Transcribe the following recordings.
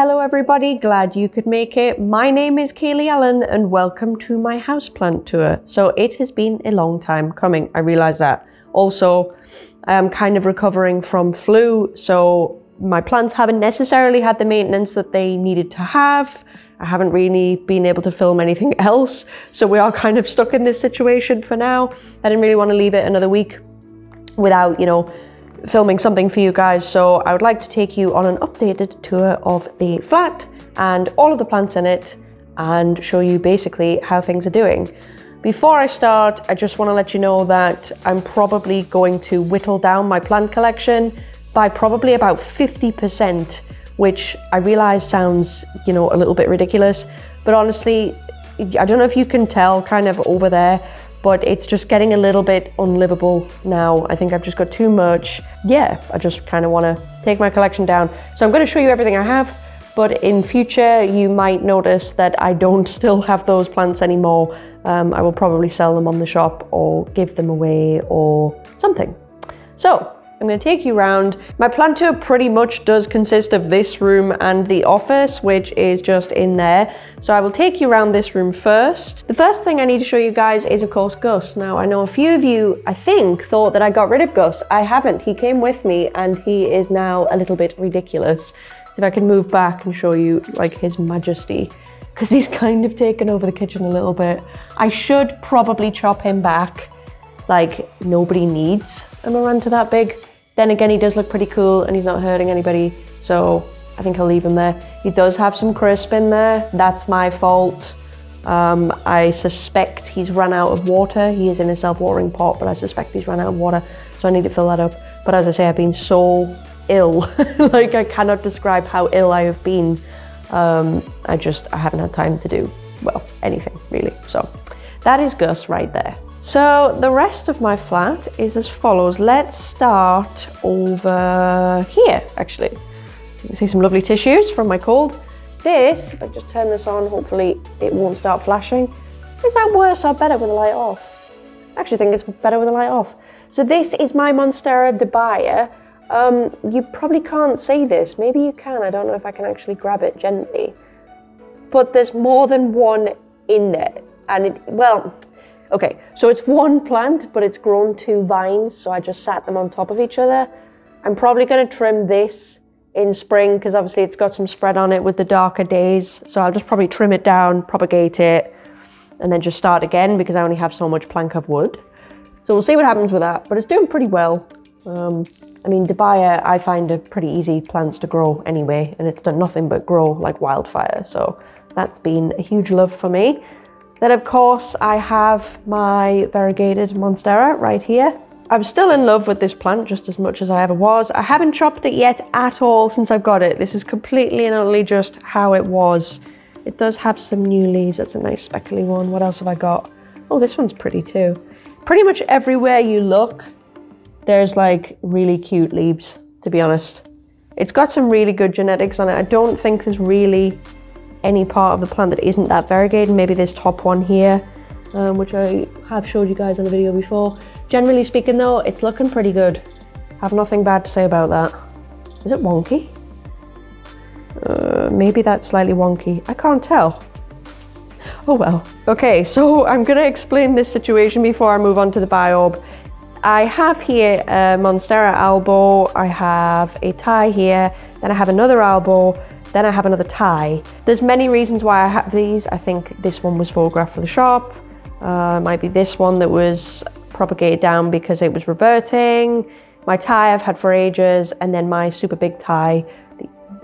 Hello everybody, glad you could make it. My name is Kaylee Ellen and welcome to my houseplant tour. So it has been a long time coming, I realise that. Also, I am kind of recovering from flu, so my plants haven't necessarily had the maintenance that they needed to have. I haven't really been able to film anything else, so we are kind of stuck in this situation for now. I didn't really want to leave it another week without, you know, filming something for you guys. So I would like to take you on an updated tour of the flat and all of the plants in it and show you basically how things are doing. Before I start, I just want to let you know that I'm probably going to whittle down my plant collection by probably about 50%, which I realize sounds, you know, a little bit ridiculous, but honestly, I don't know if you can tell kind of over there, but it's just getting a little bit unlivable now. I think I've just got too much. Yeah, I just kind of want to take my collection down. So I'm going to show you everything I have, but in future you might notice that I don't still have those plants anymore. Um, I will probably sell them on the shop or give them away or something. So I'm to take you around. My plan tour pretty much does consist of this room and the office, which is just in there. So I will take you around this room first. The first thing I need to show you guys is, of course, Gus. Now, I know a few of you, I think, thought that I got rid of Gus. I haven't. He came with me and he is now a little bit ridiculous. So If I can move back and show you, like, his majesty because he's kind of taken over the kitchen a little bit. I should probably chop him back. Like, nobody needs a Maranta that big. Then again, he does look pretty cool and he's not hurting anybody. So I think I'll leave him there. He does have some crisp in there. That's my fault. Um, I suspect he's run out of water. He is in a self-watering pot, but I suspect he's run out of water. So I need to fill that up. But as I say, I've been so ill. like I cannot describe how ill I have been. Um, I just, I haven't had time to do, well, anything really. So that is Gus right there. So the rest of my flat is as follows. Let's start over here, actually. You can see some lovely tissues from my cold. This, if I just turn this on, hopefully it won't start flashing. Is that worse or better with the light off? I actually think it's better with the light off. So this is my Monstera Dubia. Um, you probably can't see this. Maybe you can. I don't know if I can actually grab it gently. But there's more than one in there. And it, well, Okay, so it's one plant, but it's grown two vines, so I just sat them on top of each other. I'm probably going to trim this in spring because obviously it's got some spread on it with the darker days. So I'll just probably trim it down, propagate it, and then just start again because I only have so much plank of wood. So we'll see what happens with that, but it's doing pretty well. Um, I mean, Dubia, I find a pretty easy plants to grow anyway, and it's done nothing but grow like wildfire. So that's been a huge love for me. Then of course I have my variegated Monstera right here. I'm still in love with this plant just as much as I ever was. I haven't chopped it yet at all since I've got it. This is completely and only just how it was. It does have some new leaves. That's a nice speckly one. What else have I got? Oh, this one's pretty too. Pretty much everywhere you look, there's like really cute leaves, to be honest. It's got some really good genetics on it. I don't think there's really any part of the plant that isn't that variegated, maybe this top one here, um, which I have showed you guys in the video before. Generally speaking though, it's looking pretty good. Have nothing bad to say about that. Is it wonky? Uh, maybe that's slightly wonky. I can't tell. Oh well. Okay, so I'm gonna explain this situation before I move on to the biorb. I have here a Monstera albo, I have a Thai here, then I have another albo, then I have another Thai. There's many reasons why I have these. I think this one was photographed for the shop. Uh, might be this one that was propagated down because it was reverting. My Thai I've had for ages, and then my super big Thai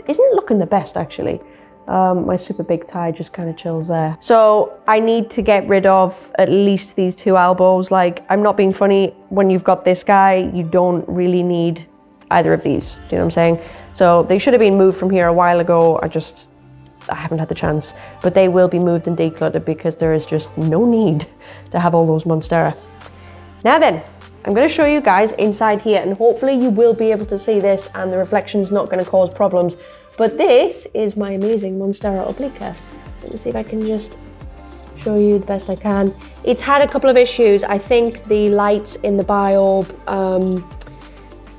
isn't looking the best actually. Um, my super big Thai just kind of chills there. So I need to get rid of at least these two albos. Like, I'm not being funny, when you've got this guy, you don't really need either of these. Do you know what I'm saying? So they should have been moved from here a while ago. I just, I haven't had the chance. But they will be moved and decluttered because there is just no need to have all those Monstera. Now then, I'm going to show you guys inside here and hopefully you will be able to see this and the reflection is not going to cause problems. But this is my amazing Monstera obliqua. Let me see if I can just show you the best I can. It's had a couple of issues. I think the lights in the biorb um,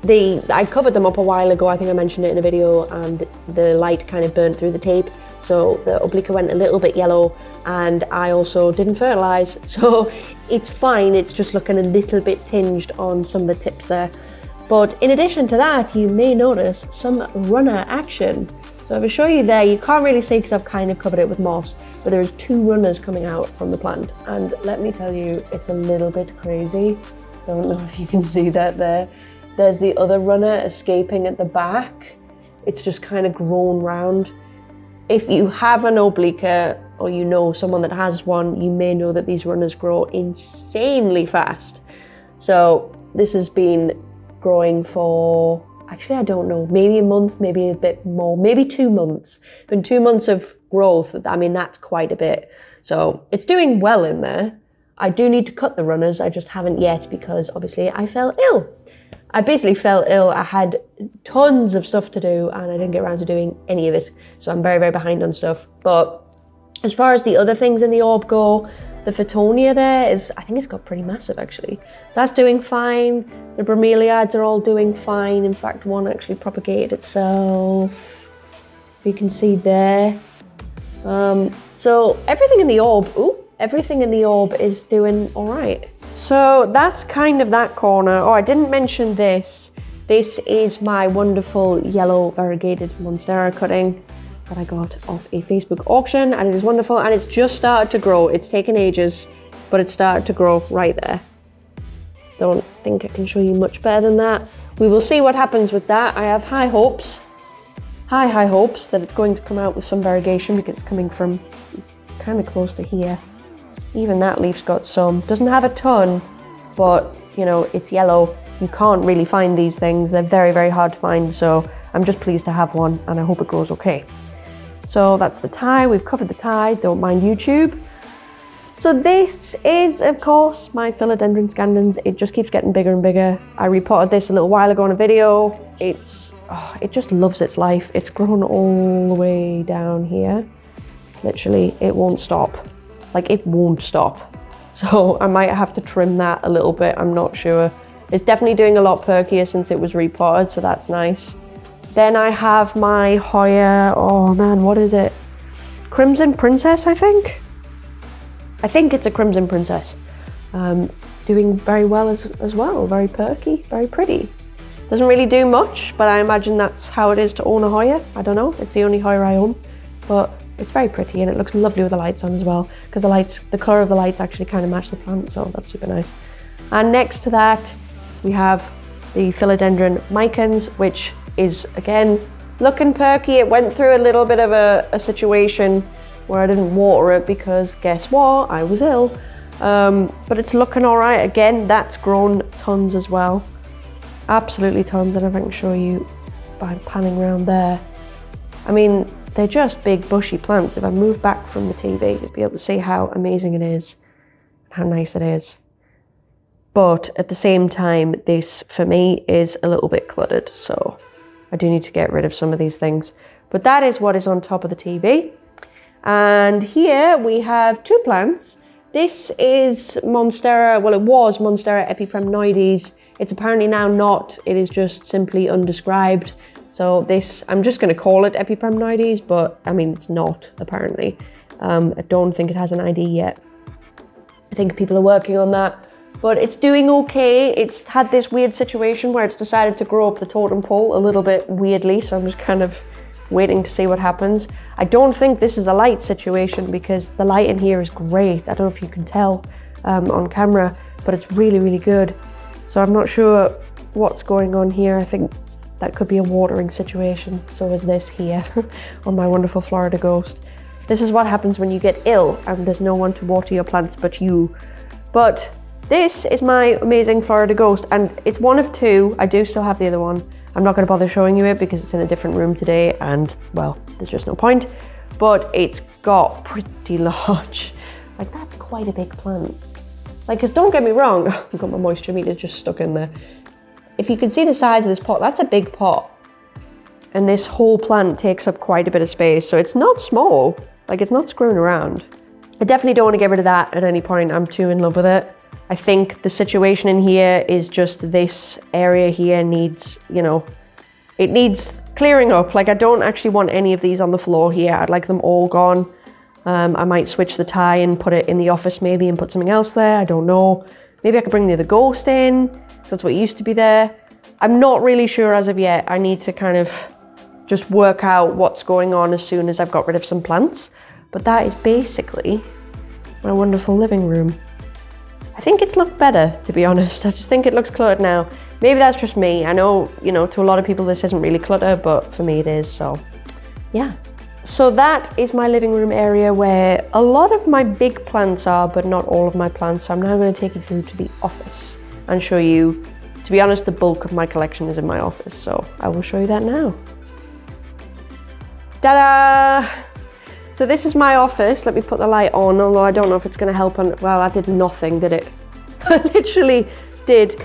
the I covered them up a while ago. I think I mentioned it in a video, um, and the light kind of burnt through the tape, so the oblique went a little bit yellow. And I also didn't fertilize, so it's fine. It's just looking a little bit tinged on some of the tips there. But in addition to that, you may notice some runner action. So if I show you there, you can't really see because I've kind of covered it with moss, but there's two runners coming out from the plant. And let me tell you, it's a little bit crazy. Don't know if you can see that there. There's the other runner escaping at the back. It's just kind of grown round. If you have an oblique or you know someone that has one, you may know that these runners grow insanely fast. So this has been growing for actually I don't know, maybe a month, maybe a bit more, maybe two months. Been two months of growth. I mean that's quite a bit. So it's doing well in there. I do need to cut the runners, I just haven't yet because obviously I fell ill. I basically fell ill. I had tons of stuff to do and I didn't get around to doing any of it. So I'm very, very behind on stuff. But as far as the other things in the orb go, the Fittonia there is, I think it's got pretty massive actually. So that's doing fine. The bromeliads are all doing fine. In fact, one actually propagated itself. You can see there. Um, so everything in the orb, ooh, everything in the orb is doing all right. So that's kind of that corner. Oh, I didn't mention this. This is my wonderful yellow variegated Monstera cutting that I got off a Facebook auction and it is wonderful and it's just started to grow. It's taken ages, but it started to grow right there. Don't think I can show you much better than that. We will see what happens with that. I have high hopes, high, high hopes that it's going to come out with some variegation because it's coming from kind of close to here. Even that leaf's got some. Doesn't have a ton, but you know, it's yellow. You can't really find these things. They're very, very hard to find. So I'm just pleased to have one and I hope it grows okay. So that's the Thai, we've covered the Thai, don't mind YouTube. So this is, of course, my Philodendron scandens. It just keeps getting bigger and bigger. I repotted this a little while ago in a video. It's, oh, it just loves its life. It's grown all the way down here. Literally, it won't stop. Like, it won't stop. So I might have to trim that a little bit, I'm not sure. It's definitely doing a lot perkier since it was repotted, so that's nice. Then I have my Hoya, oh man, what is it? Crimson Princess, I think? I think it's a Crimson Princess. Um, doing very well as, as well, very perky, very pretty. Doesn't really do much, but I imagine that's how it is to own a Hoya. I don't know, it's the only Hoya I own, but it's very pretty and it looks lovely with the lights on as well, because the lights, the color of the lights actually kind of match the plant, so that's super nice. And next to that, we have the Philodendron micans, which is again looking perky. It went through a little bit of a, a situation where I didn't water it because guess what? I was ill. Um, but it's looking all right. Again, that's grown tons as well. Absolutely tons. And I can show you by panning around there. I mean, they're just big bushy plants. If I move back from the TV, you'll be able to see how amazing it is, and how nice it is. But at the same time, this for me is a little bit cluttered. So I do need to get rid of some of these things. But that is what is on top of the TV. And here we have two plants. This is Monstera, well it was Monstera epipremnoides. It's apparently now not, it is just simply undescribed. So this, I'm just gonna call it epipremnoides, but I mean, it's not apparently. Um, I don't think it has an ID yet. I think people are working on that but it's doing okay. It's had this weird situation where it's decided to grow up the totem pole a little bit weirdly, so I'm just kind of waiting to see what happens. I don't think this is a light situation because the light in here is great. I don't know if you can tell um, on camera, but it's really, really good. So I'm not sure what's going on here. I think that could be a watering situation. So is this here on my wonderful Florida Ghost. This is what happens when you get ill and there's no one to water your plants but you. But this is my amazing Florida Ghost and it's one of two. I do still have the other one. I'm not gonna bother showing you it because it's in a different room today and well, there's just no point. But it's got pretty large, like that's quite a big plant. Like, cause don't get me wrong, I've got my moisture meter just stuck in there. If you can see the size of this pot, that's a big pot. And this whole plant takes up quite a bit of space. So it's not small, like it's not screwing around. I definitely don't want to get rid of that at any point. I'm too in love with it. I think the situation in here is just this area here needs, you know, it needs clearing up. Like I don't actually want any of these on the floor here. I'd like them all gone. Um, I might switch the Thai and put it in the office maybe and put something else there. I don't know. Maybe I could bring the other ghost in. That's what used to be there. I'm not really sure as of yet. I need to kind of just work out what's going on as soon as I've got rid of some plants. But that is basically my wonderful living room. I think it's looked better, to be honest. I just think it looks cluttered now. Maybe that's just me. I know, you know, to a lot of people this isn't really clutter, but for me it is, so yeah. So that is my living room area where a lot of my big plants are, but not all of my plants. So I'm now going to take you through to the office and show you, to be honest, the bulk of my collection is in my office. So I will show you that now. Ta-da! So this is my office. Let me put the light on, although I don't know if it's going to help. On, well, I did nothing, did it? I literally did.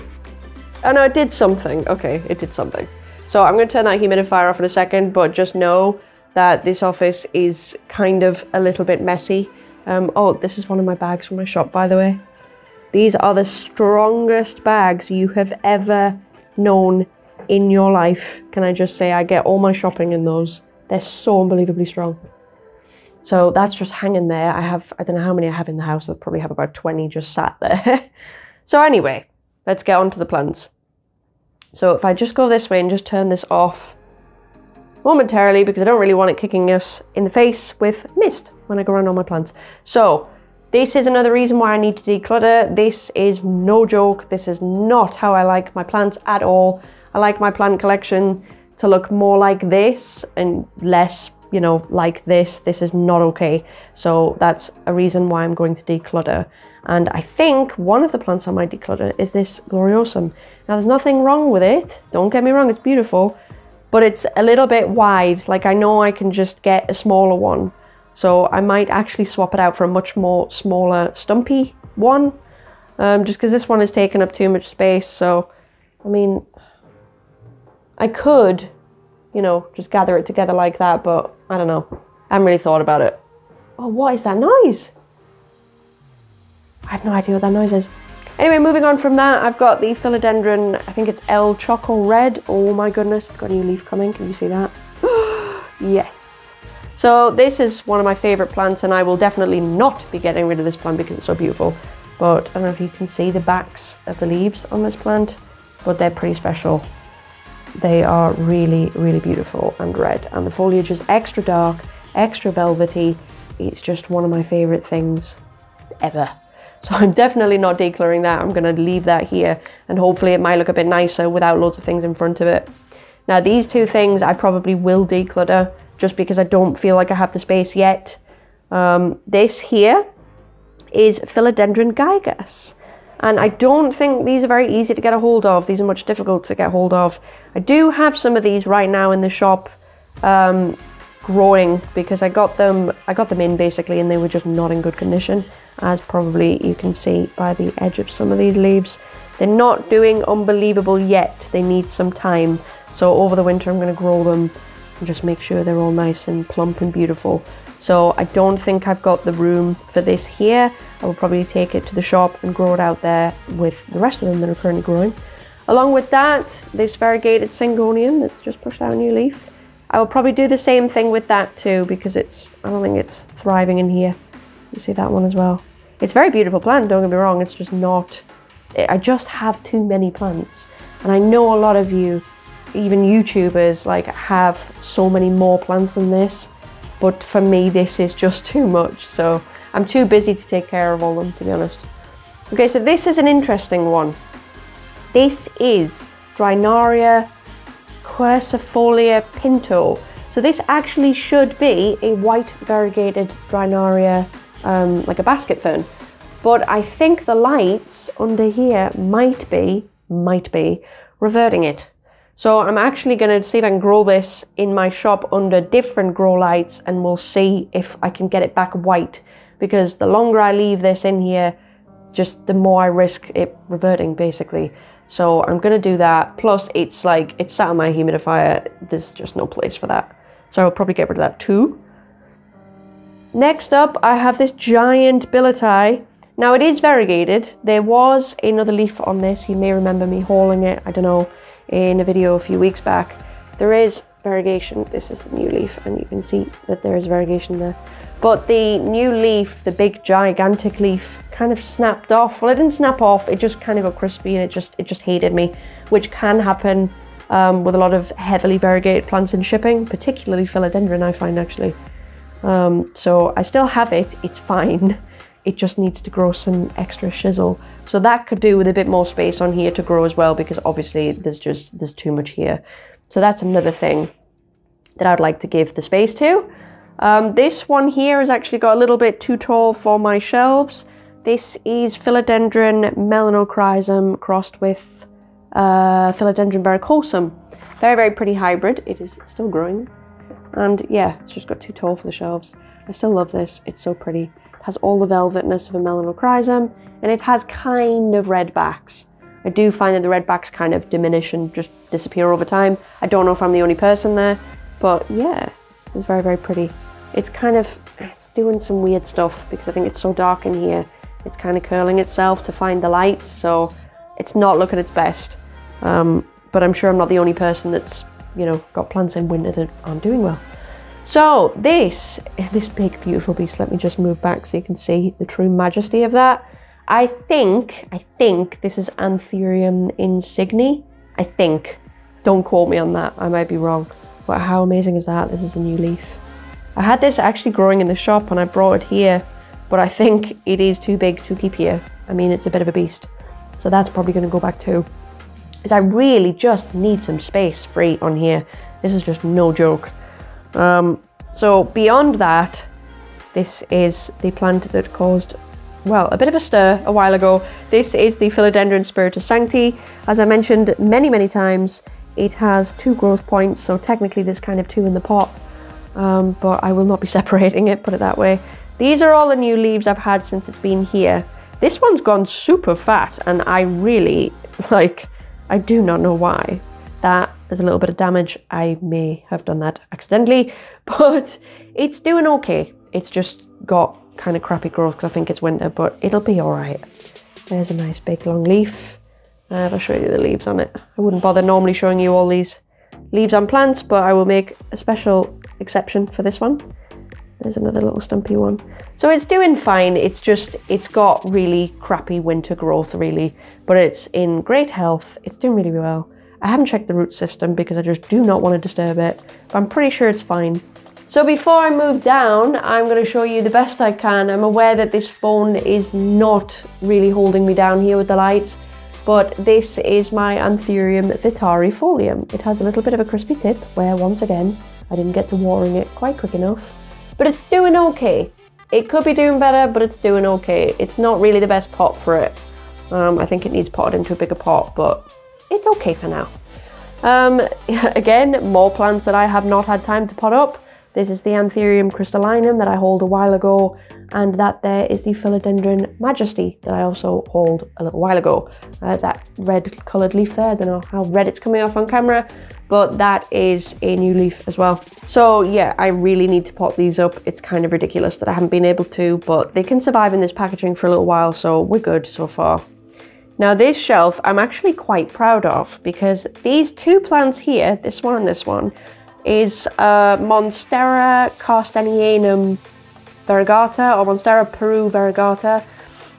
Oh no, it did something. Okay, it did something. So I'm going to turn that humidifier off in a second, but just know that this office is kind of a little bit messy. Um, oh, this is one of my bags from my shop, by the way. These are the strongest bags you have ever known in your life. Can I just say, I get all my shopping in those. They're so unbelievably strong. So that's just hanging there. I have, I don't know how many I have in the house. I probably have about 20 just sat there. so anyway, let's get on to the plants. So if I just go this way and just turn this off, momentarily because I don't really want it kicking us in the face with mist when I go around all my plants. So this is another reason why I need to declutter. This is no joke. This is not how I like my plants at all. I like my plant collection to look more like this and less, you know, like this. This is not okay. So that's a reason why I'm going to declutter. And I think one of the plants I might declutter is this Gloriosum. Now there's nothing wrong with it. Don't get me wrong, it's beautiful but it's a little bit wide. Like I know I can just get a smaller one. So I might actually swap it out for a much more smaller stumpy one. Um, just because this one is taking up too much space. So, I mean, I could, you know, just gather it together like that, but I don't know. I haven't really thought about it. Oh, what is that noise? I have no idea what that noise is. Anyway, moving on from that, I've got the philodendron, I think it's El Choco Red. Oh my goodness, it's got a new leaf coming. Can you see that? yes. So this is one of my favorite plants and I will definitely not be getting rid of this plant because it's so beautiful. But I don't know if you can see the backs of the leaves on this plant, but they're pretty special. They are really, really beautiful and red. And the foliage is extra dark, extra velvety. It's just one of my favorite things ever. So I'm definitely not decluttering that. I'm going to leave that here and hopefully it might look a bit nicer without loads of things in front of it. Now these two things I probably will declutter just because I don't feel like I have the space yet. Um, this here is Philodendron gigas. And I don't think these are very easy to get a hold of. These are much difficult to get hold of. I do have some of these right now in the shop um, growing because I got them I got them in basically and they were just not in good condition as probably you can see by the edge of some of these leaves. They're not doing unbelievable yet, they need some time. So over the winter I'm going to grow them just make sure they're all nice and plump and beautiful. So I don't think I've got the room for this here. I will probably take it to the shop and grow it out there with the rest of them that are currently growing. Along with that, this variegated syngonium that's just pushed out a new leaf. I will probably do the same thing with that too because it's, I don't think it's thriving in here. You see that one as well. It's a very beautiful plant, don't get me wrong, it's just not, I just have too many plants. And I know a lot of you, even YouTubers, like have so many more plants than this. But for me, this is just too much. So I'm too busy to take care of all of them, to be honest. Okay, so this is an interesting one. This is Drynaria quercifolia pinto. So this actually should be a white variegated Drynaria um, like a basket fern. But I think the lights under here might be, might be, reverting it. So I'm actually going to see if I can grow this in my shop under different grow lights and we'll see if I can get it back white. Because the longer I leave this in here, just the more I risk it reverting basically. So I'm going to do that. Plus it's like, it's sat on my humidifier. There's just no place for that. So I'll probably get rid of that too. Next up, I have this giant billieti. Now it is variegated. There was another leaf on this. You may remember me hauling it, I don't know, in a video a few weeks back. There is variegation. This is the new leaf and you can see that there is variegation there. But the new leaf, the big gigantic leaf, kind of snapped off. Well, it didn't snap off. It just kind of got crispy and it just it just hated me, which can happen um, with a lot of heavily variegated plants in shipping, particularly philodendron, I find actually. Um, so I still have it. It's fine. It just needs to grow some extra shizzle. So that could do with a bit more space on here to grow as well, because obviously there's just there's too much here. So that's another thing that I'd like to give the space to. Um, this one here has actually got a little bit too tall for my shelves. This is Philodendron melanochrysum crossed with uh, Philodendron verrucosum. Very, very pretty hybrid. It is still growing. And yeah, it's just got too tall for the shelves. I still love this. It's so pretty. Has all the velvetness of a melanochrysum and it has kind of red backs. I do find that the red backs kind of diminish and just disappear over time. I don't know if I'm the only person there, but yeah, it's very, very pretty. It's kind of, it's doing some weird stuff because I think it's so dark in here. It's kind of curling itself to find the lights, so it's not looking its best. Um, but I'm sure I'm not the only person that's, you know, got plants in winter that aren't doing well. So this, this big beautiful beast, let me just move back so you can see the true majesty of that. I think, I think this is Anthurium insigne. I think. Don't quote me on that, I might be wrong. But how amazing is that? This is a new leaf. I had this actually growing in the shop and I brought it here, but I think it is too big to keep here. I mean, it's a bit of a beast. So that's probably going to go back too. Is I really just need some space free on here. This is just no joke. Um, so beyond that, this is the plant that caused, well, a bit of a stir a while ago. This is the Philodendron Spiritus Sancti. As I mentioned many, many times, it has two growth points, so technically there's kind of two in the pot um, but I will not be separating it, put it that way. These are all the new leaves I've had since it's been here. This one's gone super fat and I really, like, I do not know why. That is a little bit of damage. I may have done that accidentally, but it's doing okay. It's just got kind of crappy growth because I think it's winter, but it'll be all right. There's a nice big long leaf. Uh, I'll show you the leaves on it. I wouldn't bother normally showing you all these leaves on plants, but I will make a special exception for this one. There's another little stumpy one. So it's doing fine. It's just, it's got really crappy winter growth really, but it's in great health. It's doing really well. I haven't checked the root system because I just do not want to disturb it, but I'm pretty sure it's fine. So before I move down, I'm going to show you the best I can. I'm aware that this phone is not really holding me down here with the lights, but this is my Anthurium vittarifolium. It has a little bit of a crispy tip where once again, I didn't get to watering it quite quick enough, but it's doing okay. It could be doing better, but it's doing okay. It's not really the best pot for it. Um, I think it needs potted into a bigger pot, but it's okay for now. Um, again, more plants that I have not had time to pot up. This is the Anthurium crystallinum that I hauled a while ago, and that there is the Philodendron Majesty that I also hauled a little while ago. Uh, that red coloured leaf there, I don't know how red it's coming off on camera, but that is a new leaf as well. So yeah, I really need to pot these up. It's kind of ridiculous that I haven't been able to, but they can survive in this packaging for a little while, so we're good so far. Now this shelf I'm actually quite proud of because these two plants here, this one and this one, is uh, Monstera karstenianum variegata or Monstera peru variegata.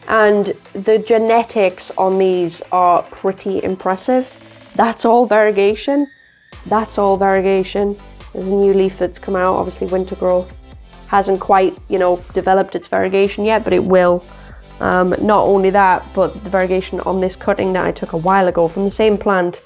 And the genetics on these are pretty impressive. That's all variegation. That's all variegation. There's a new leaf that's come out, obviously winter growth. Hasn't quite, you know, developed its variegation yet, but it will. Um, not only that, but the variegation on this cutting that I took a while ago from the same plant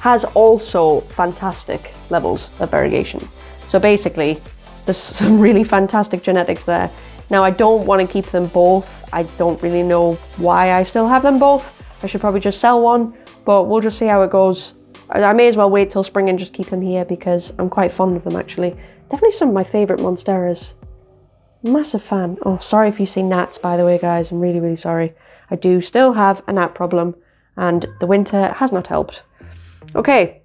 has also fantastic levels of variegation. So basically, there's some really fantastic genetics there. Now I don't want to keep them both. I don't really know why I still have them both. I should probably just sell one, but we'll just see how it goes. I may as well wait till spring and just keep them here because I'm quite fond of them actually. Definitely some of my favourite Monsteras. Massive fan. Oh, sorry if you see gnats by the way guys, I'm really, really sorry. I do still have a gnat problem and the winter has not helped. Okay,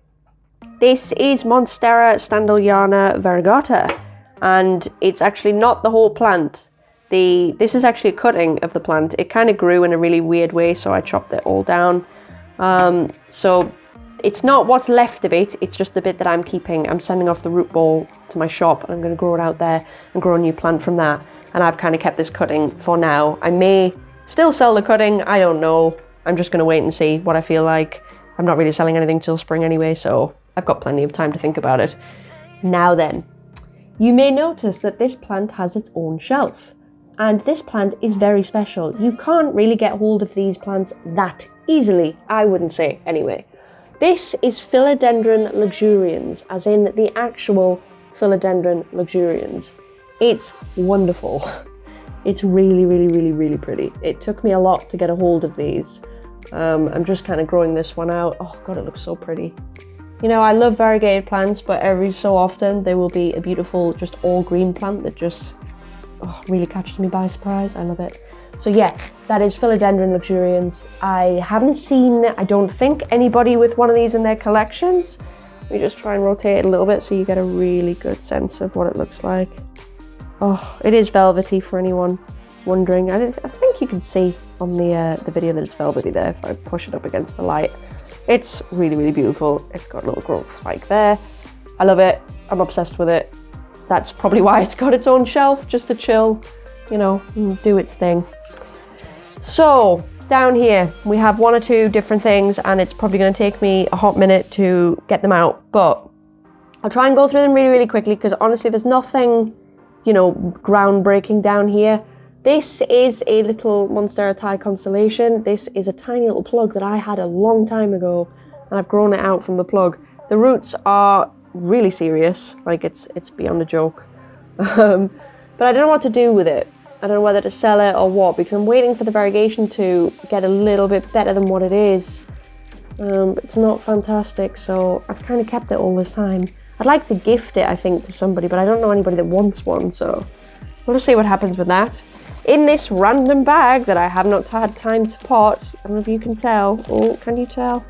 this is Monstera standleyana variegata, and it's actually not the whole plant. The This is actually a cutting of the plant. It kind of grew in a really weird way, so I chopped it all down. Um, so it's not what's left of it, it's just the bit that I'm keeping. I'm sending off the root ball to my shop and I'm going to grow it out there and grow a new plant from that. And I've kind of kept this cutting for now. I may still sell the cutting, I don't know. I'm just going to wait and see what I feel like. I'm not really selling anything till spring anyway, so I've got plenty of time to think about it. Now then, you may notice that this plant has its own shelf. And this plant is very special. You can't really get hold of these plants that easily, I wouldn't say anyway. This is Philodendron luxurians, as in the actual Philodendron luxurians. It's wonderful. It's really, really, really, really pretty. It took me a lot to get a hold of these. Um, I'm just kind of growing this one out. Oh god, it looks so pretty. You know, I love variegated plants, but every so often there will be a beautiful, just all green plant that just oh, really catches me by surprise. I love it. So yeah, that is Philodendron luxurians. I haven't seen, I don't think, anybody with one of these in their collections. Let me just try and rotate it a little bit so you get a really good sense of what it looks like. Oh, it is velvety for anyone wondering. I, I think you can see on the, uh, the video that it's velvety there if I push it up against the light. It's really, really beautiful. It's got a little growth spike there. I love it. I'm obsessed with it. That's probably why it's got its own shelf, just to chill, you know, do its thing. So, down here, we have one or two different things, and it's probably going to take me a hot minute to get them out, but I'll try and go through them really, really quickly because honestly, there's nothing, you know, groundbreaking down here. This is a little Monstera Thai constellation. This is a tiny little plug that I had a long time ago and I've grown it out from the plug. The roots are really serious, like it's it's beyond a joke. Um, but I don't know what to do with it. I don't know whether to sell it or what because I'm waiting for the variegation to get a little bit better than what it is. Um, it's not fantastic, so I've kind of kept it all this time. I'd like to gift it, I think, to somebody, but I don't know anybody that wants one, so we'll just see what happens with that in this random bag that I have not had time to pot. I don't know if you can tell. Oh, can you tell?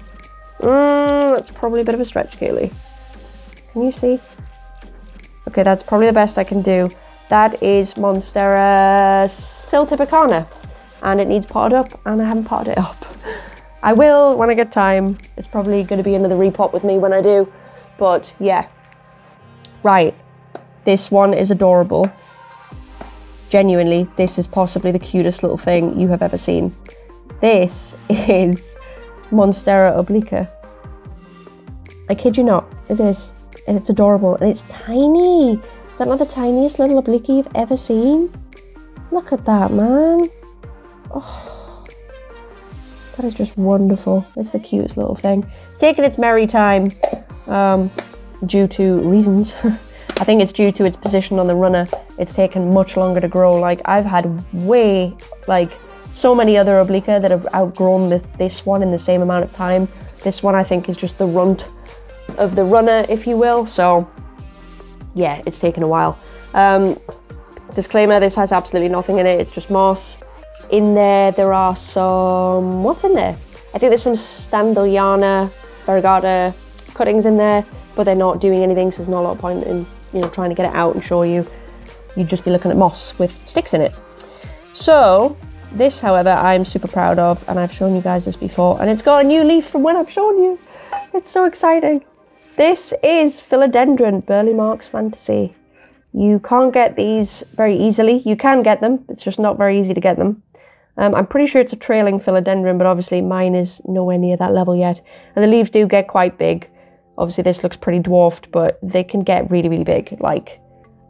Mm, that's probably a bit of a stretch, Kaylee. Can you see? Okay, that's probably the best I can do. That is Monstera siltepecana, and it needs potted up, and I haven't potted it up. I will when I get time. It's probably going to be another repot with me when I do, but yeah. Right, this one is adorable. Genuinely, this is possibly the cutest little thing you have ever seen. This is Monstera obliqua. I kid you not, it is. And it's adorable and it's tiny. Is that not the tiniest little obliqua you've ever seen? Look at that, man. Oh, that is just wonderful. It's the cutest little thing. It's taking its merry time um, due to reasons. I think it's due to its position on the runner. It's taken much longer to grow. Like I've had way, like so many other obliqua that have outgrown this, this one in the same amount of time. This one I think is just the runt of the runner, if you will. So yeah, it's taken a while. Um, disclaimer, this has absolutely nothing in it. It's just moss. In there, there are some, what's in there? I think there's some Standleyana variegata cuttings in there, but they're not doing anything, so there's not a lot of point in you know, trying to get it out and show you, you'd just be looking at moss with sticks in it. So this, however, I'm super proud of, and I've shown you guys this before, and it's got a new leaf from when I've shown you. It's so exciting. This is Philodendron Burle Marx Fantasy. You can't get these very easily. You can get them, it's just not very easy to get them. Um, I'm pretty sure it's a trailing philodendron, but obviously mine is nowhere near that level yet. And the leaves do get quite big. Obviously, this looks pretty dwarfed, but they can get really, really big. Like,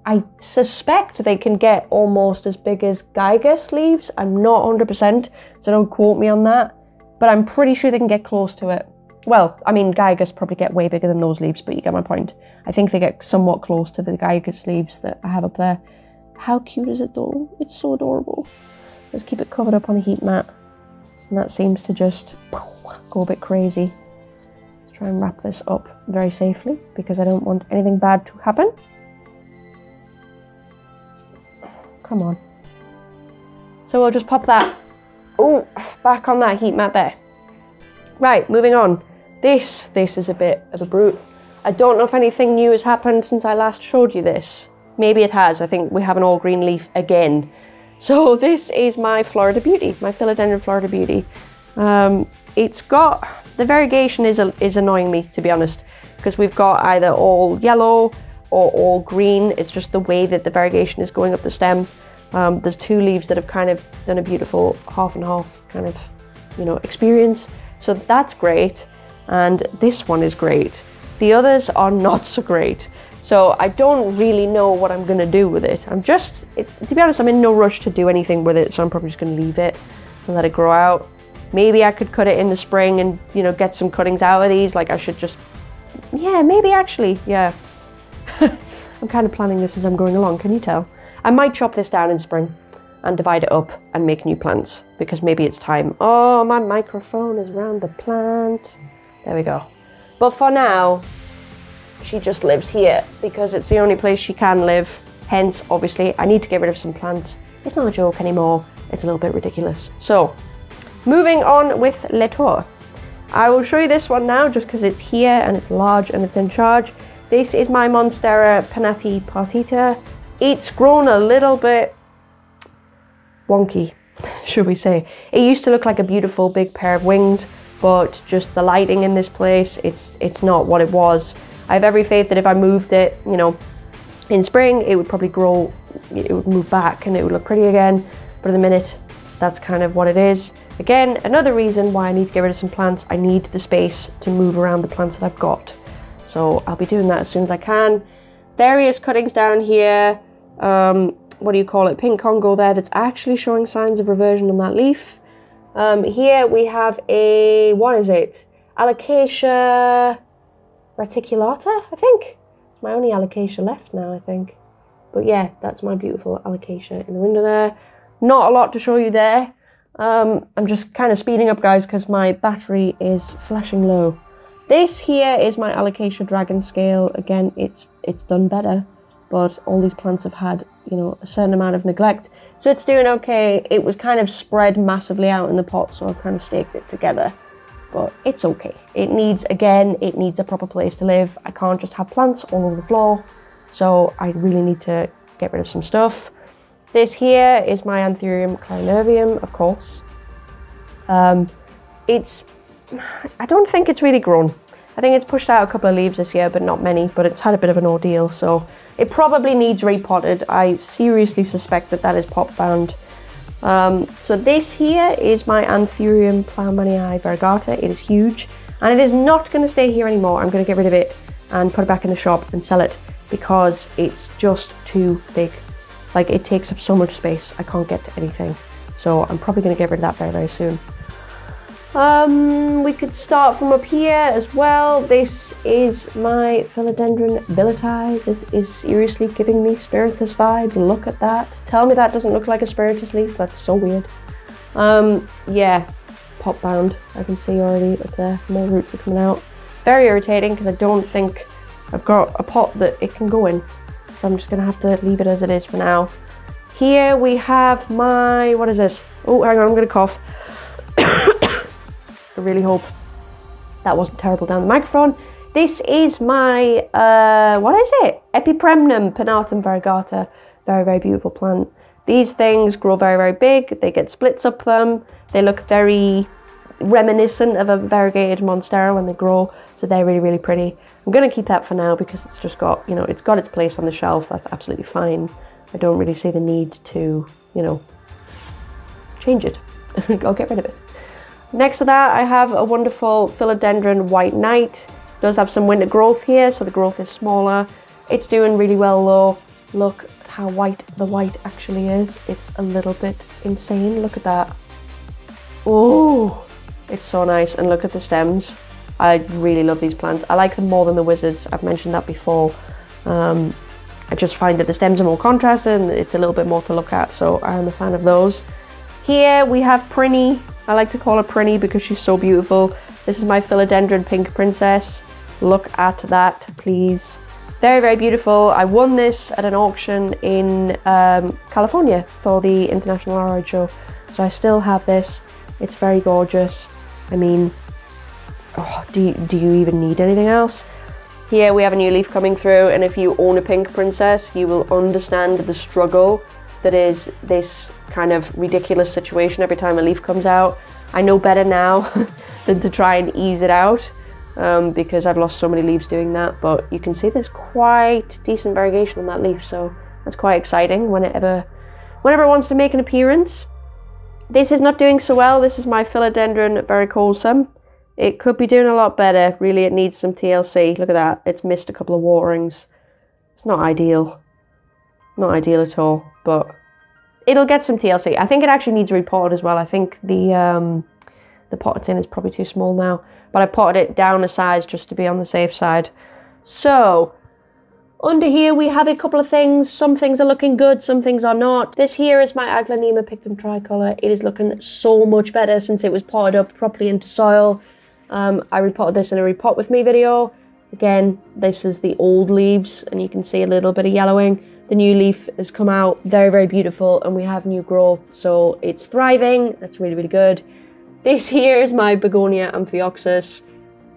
I suspect they can get almost as big as Gigas leaves. I'm not 100%, so don't quote me on that. But I'm pretty sure they can get close to it. Well, I mean, Gigas probably get way bigger than those leaves, but you get my point. I think they get somewhat close to the Gigas leaves that I have up there. How cute is it though? It's so adorable. Let's keep it covered up on a heat mat. And that seems to just go a bit crazy Let's try and wrap this up very safely because I don't want anything bad to happen. Come on. So we'll just pop that oh back on that heat mat there. Right, moving on. This this is a bit of a brute. I don't know if anything new has happened since I last showed you this. Maybe it has. I think we have an all green leaf again. So this is my Florida Beauty, my Philodendron Florida Beauty. Um, it's got, the variegation is, is annoying me to be honest, because we've got either all yellow or all green. It's just the way that the variegation is going up the stem. Um, there's two leaves that have kind of done a beautiful half and half kind of, you know, experience. So that's great. And this one is great. The others are not so great. So I don't really know what I'm going to do with it. I'm just, it, to be honest, I'm in no rush to do anything with it. So I'm probably just going to leave it and let it grow out. Maybe I could cut it in the spring and, you know, get some cuttings out of these. Like I should just, yeah, maybe actually, yeah. I'm kind of planning this as I'm going along, can you tell? I might chop this down in spring and divide it up and make new plants because maybe it's time. Oh, my microphone is around the plant. There we go. But for now, she just lives here because it's the only place she can live. Hence, obviously, I need to get rid of some plants. It's not a joke anymore. It's a little bit ridiculous. So, moving on with Latour. I will show you this one now just because it's here and it's large and it's in charge. This is my Monstera pinnatipartita. It's grown a little bit wonky, should we say. It used to look like a beautiful big pair of wings, but just the lighting in this place, it's it's not what it was. I have every faith that if I moved it, you know, in spring, it would probably grow, it would move back and it would look pretty again. But at the minute, that's kind of what it is. Again, another reason why I need to get rid of some plants, I need the space to move around the plants that I've got. So I'll be doing that as soon as I can. Various cuttings down here. Um, what do you call it? Pink Congo there that's actually showing signs of reversion on that leaf. Um, here we have a, what is it? Alocasia reticulata, I think. It's my only alocasia left now, I think. But yeah, that's my beautiful alocasia in the window there. Not a lot to show you there. Um, I'm just kind of speeding up, guys, because my battery is flashing low. This here is my Alocasia Dragon Scale. Again, it's it's done better, but all these plants have had, you know, a certain amount of neglect. So it's doing okay. It was kind of spread massively out in the pot, so I've kind of staked it together. But it's okay. It needs, again, it needs a proper place to live. I can't just have plants all over the floor. So I really need to get rid of some stuff. This here is my Anthurium clarinervium, of course. Um, it's I don't think it's really grown. I think it's pushed out a couple of leaves this year, but not many, but it's had a bit of an ordeal, so it probably needs repotted. I seriously suspect that that is pot bound. Um, so this here is my Anthurium plowmanii variegata. It is huge, and it is not going to stay here anymore. I'm going to get rid of it and put it back in the shop and sell it because it's just too big. Like, it takes up so much space. I can't get to anything. So I'm probably going to get rid of that very, very soon. Um, we could start from up here as well. This is my Philodendron billeti. This is seriously giving me Spiritus vibes. Look at that. Tell me that doesn't look like a Spiritus leaf. That's so weird. Um, yeah, pot bound. I can see already up there. More roots are coming out. Very irritating because I don't think I've got a pot that it can go in. So I'm just going to have to leave it as it is for now. Here we have my, what is this? Oh, hang on, I'm going to cough. I really hope that wasn't terrible down the microphone. This is my, uh, what is it? Epipremnum pinnatum variegata. Very, very beautiful plant. These things grow very, very big. They get splits up them. They look very reminiscent of a variegated monstera when they grow. So they're really, really pretty. I'm going to keep that for now because it's just got, you know, it's got its place on the shelf. That's absolutely fine. I don't really see the need to, you know, change it. I'll get rid of it. Next to that, I have a wonderful Philodendron White Knight. It does have some winter growth here, so the growth is smaller. It's doing really well though. Look at how white the white actually is. It's a little bit insane. Look at that. Oh, it's so nice. And look at the stems. I really love these plants. I like them more than the wizards. I've mentioned that before. Um, I just find that the stems are more contrasted and it's a little bit more to look at. So I'm a fan of those. Here we have Prinny. I like to call her Prinny because she's so beautiful. This is my Philodendron Pink Princess. Look at that, please. Very, very beautiful. I won this at an auction in um, California for the International Aroid Show. So I still have this. It's very gorgeous. I mean, oh, do, you, do you even need anything else? Here we have a new leaf coming through and if you own a pink princess, you will understand the struggle that is this kind of ridiculous situation every time a leaf comes out. I know better now than to try and ease it out um, because I've lost so many leaves doing that. But you can see there's quite decent variegation on that leaf, so that's quite exciting whenever, whenever it wants to make an appearance. This is not doing so well. This is my philodendron verrucosum. It could be doing a lot better. Really, it needs some TLC. Look at that. It's missed a couple of waterings. It's not ideal. Not ideal at all, but it'll get some TLC. I think it actually needs repotted as well. I think the um, the pot it's in is probably too small now, but I potted it down a size just to be on the safe side. So under here we have a couple of things. Some things are looking good, some things are not. This here is my Aglaonema pictum tricolor. It is looking so much better since it was potted up properly into soil. Um, I repotted this in a repot with me video. Again, this is the old leaves and you can see a little bit of yellowing. The new leaf has come out very, very beautiful and we have new growth. So it's thriving. That's really, really good. This here is my Begonia amphioxus.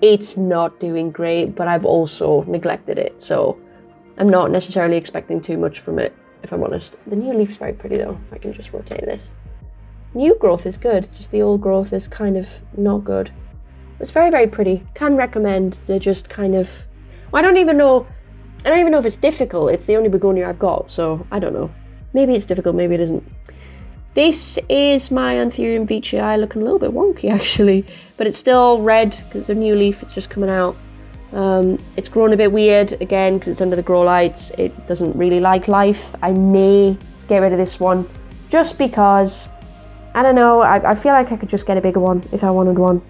It's not doing great, but I've also neglected it. So I'm not necessarily expecting too much from it, if I'm honest. The new leaf's very pretty though. I can just rotate this. New growth is good, just the old growth is kind of not good. It's very, very pretty. Can recommend. They're just kind of... I don't even know I don't even know if it's difficult. It's the only begonia I've got, so I don't know. Maybe it's difficult, maybe it isn't. This is my Anthurium veitchii looking a little bit wonky actually, but it's still red because it's a new leaf, it's just coming out. Um, it's grown a bit weird again because it's under the grow lights. It doesn't really like life. I may get rid of this one just because, I don't know, I, I feel like I could just get a bigger one if I wanted one.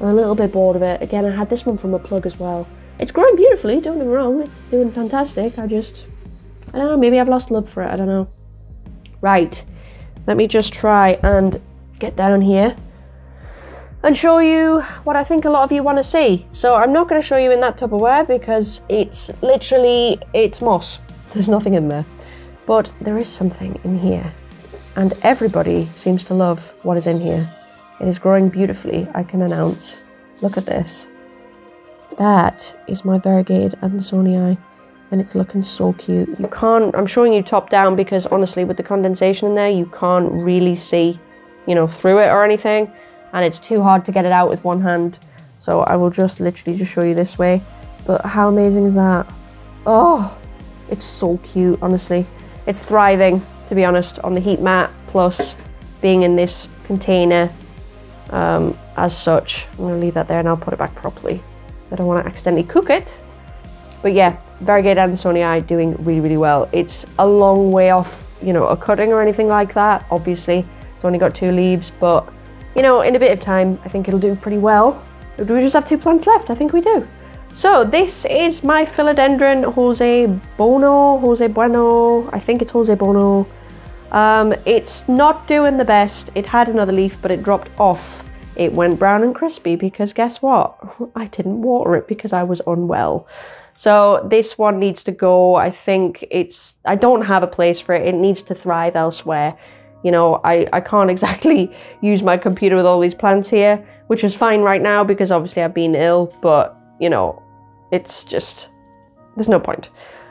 I'm a little bit bored of it. Again, I had this one from a plug as well. It's growing beautifully, don't get me wrong, it's doing fantastic. I just, I don't know, maybe I've lost love for it, I don't know. Right, let me just try and get down here and show you what I think a lot of you want to see. So I'm not going to show you in that Tupperware because it's literally, it's moss. There's nothing in there. But there is something in here. And everybody seems to love what is in here. It is growing beautifully, I can announce. Look at this. That is my variegated Adansonii and it's looking so cute. You can't, I'm showing you top down because honestly with the condensation in there you can't really see, you know, through it or anything and it's too hard to get it out with one hand. So I will just literally just show you this way. But how amazing is that? Oh, it's so cute, honestly. It's thriving, to be honest, on the heat mat, plus being in this container um, as such. I'm gonna leave that there and I'll put it back properly. I don't want to accidentally cook it. But yeah, variegated Adansonii doing really, really well. It's a long way off, you know, a cutting or anything like that, obviously. It's only got two leaves, but, you know, in a bit of time, I think it'll do pretty well. Do we just have two plants left? I think we do. So this is my philodendron Jose Bono, Jose Bueno, I think it's Jose Bono. Um, it's not doing the best. It had another leaf, but it dropped off it went brown and crispy because guess what? I didn't water it because I was unwell. So this one needs to go. I think it's, I don't have a place for it. It needs to thrive elsewhere. You know, I, I can't exactly use my computer with all these plants here, which is fine right now because obviously I've been ill, but you know, it's just, there's no point.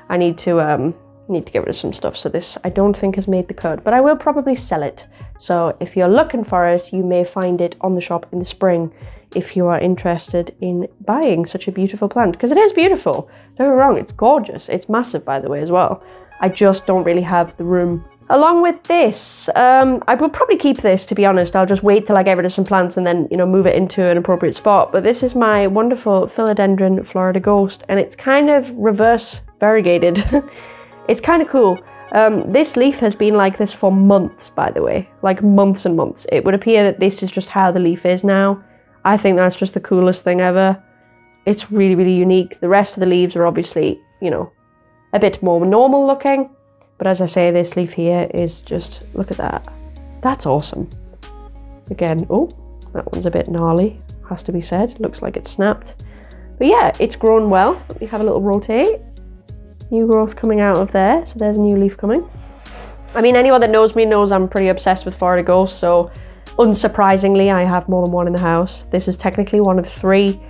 I need to, um, need to get rid of some stuff. So this I don't think has made the cut, but I will probably sell it. So if you're looking for it, you may find it on the shop in the spring if you are interested in buying such a beautiful plant. Because it is beautiful. Don't get me wrong, it's gorgeous. It's massive, by the way, as well. I just don't really have the room. Along with this, um, I will probably keep this, to be honest. I'll just wait till I get rid of some plants and then, you know, move it into an appropriate spot. But this is my wonderful Philodendron Florida Ghost, and it's kind of reverse variegated. It's kind of cool. Um, this leaf has been like this for months, by the way, like months and months. It would appear that this is just how the leaf is now. I think that's just the coolest thing ever. It's really, really unique. The rest of the leaves are obviously, you know, a bit more normal looking. But as I say, this leaf here is just, look at that. That's awesome. Again, oh, that one's a bit gnarly, has to be said. Looks like it's snapped. But yeah, it's grown well. Let me have a little rotate new growth coming out of there. So there's a new leaf coming. I mean, anyone that knows me knows I'm pretty obsessed with Florida Ghost, so unsurprisingly, I have more than one in the house. This is technically one of three.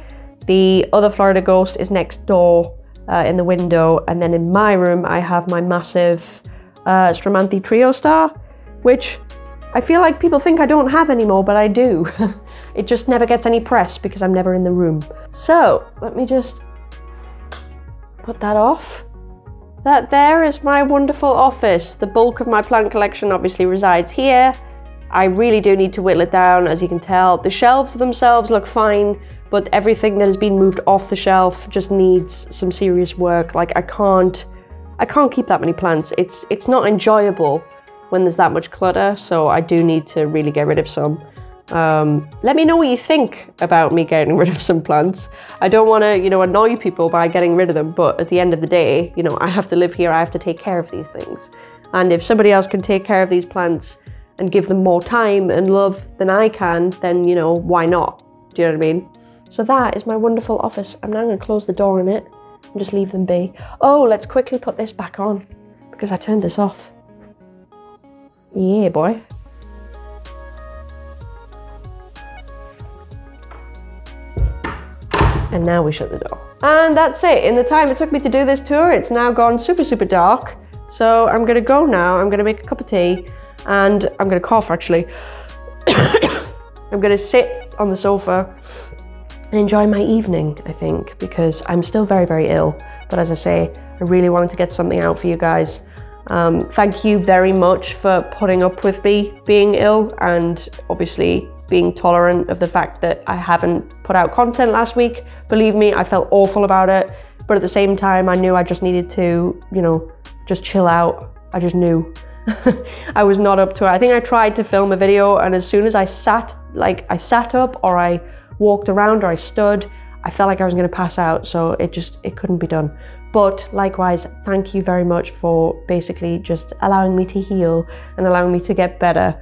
The other Florida Ghost is next door uh, in the window, and then in my room, I have my massive uh, Stromanthe Trio Star, which I feel like people think I don't have anymore, but I do. it just never gets any press because I'm never in the room. So let me just put that off. That there is my wonderful office. The bulk of my plant collection obviously resides here. I really do need to whittle it down, as you can tell. The shelves themselves look fine, but everything that has been moved off the shelf just needs some serious work. Like I can't, I can't keep that many plants. It's it's not enjoyable when there's that much clutter. So I do need to really get rid of some. Um, let me know what you think about me getting rid of some plants. I don't want to, you know, annoy people by getting rid of them, but at the end of the day, you know, I have to live here. I have to take care of these things. And if somebody else can take care of these plants and give them more time and love than I can, then, you know, why not? Do you know what I mean? So that is my wonderful office. I'm now going to close the door on it and just leave them be. Oh, let's quickly put this back on because I turned this off. Yeah, boy. And now we shut the door. And that's it. In the time it took me to do this tour, it's now gone super, super dark. So I'm gonna go now. I'm gonna make a cup of tea and I'm gonna cough actually. I'm gonna sit on the sofa and enjoy my evening, I think, because I'm still very, very ill. But as I say, I really wanted to get something out for you guys. Um, thank you very much for putting up with me being ill and obviously being tolerant of the fact that I haven't put out content last week. Believe me, I felt awful about it. But at the same time, I knew I just needed to, you know, just chill out. I just knew. I was not up to it. I think I tried to film a video and as soon as I sat, like I sat up or I walked around or I stood, I felt like I was going to pass out. So it just, it couldn't be done. But likewise, thank you very much for basically just allowing me to heal and allowing me to get better.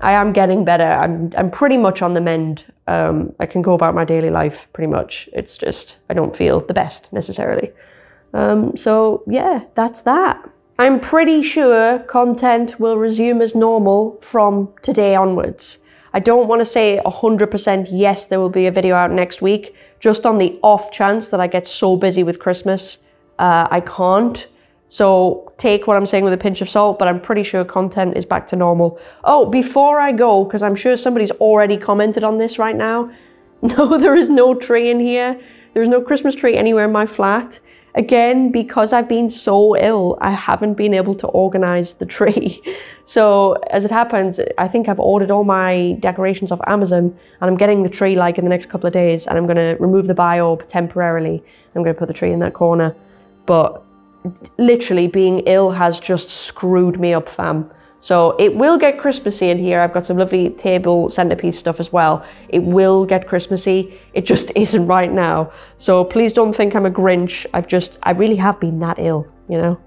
I am getting better. I'm, I'm pretty much on the mend. Um, I can go about my daily life pretty much. It's just, I don't feel the best necessarily. Um, so yeah, that's that. I'm pretty sure content will resume as normal from today onwards. I don't want to say 100% yes, there will be a video out next week, just on the off chance that I get so busy with Christmas, uh, I can't. So take what I'm saying with a pinch of salt, but I'm pretty sure content is back to normal. Oh, before I go, because I'm sure somebody's already commented on this right now. No, there is no tree in here. There is no Christmas tree anywhere in my flat. Again, because I've been so ill, I haven't been able to organize the tree. So as it happens, I think I've ordered all my decorations off Amazon and I'm getting the tree like in the next couple of days and I'm going to remove the biOrb temporarily. I'm going to put the tree in that corner. But literally being ill has just screwed me up, fam. So it will get Christmassy in here. I've got some lovely table centerpiece stuff as well. It will get Christmassy. It just isn't right now. So please don't think I'm a Grinch. I've just, I really have been that ill, you know?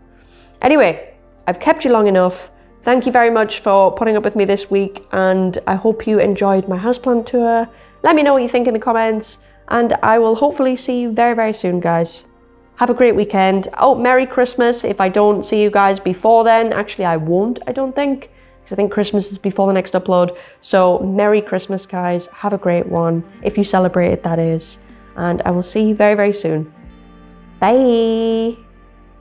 Anyway, I've kept you long enough. Thank you very much for putting up with me this week, and I hope you enjoyed my houseplant tour. Let me know what you think in the comments, and I will hopefully see you very, very soon, guys. Have a great weekend. Oh, Merry Christmas if I don't see you guys before then. Actually, I won't, I don't think. Because I think Christmas is before the next upload. So, Merry Christmas, guys. Have a great one. If you celebrate it, that is. And I will see you very, very soon. Bye.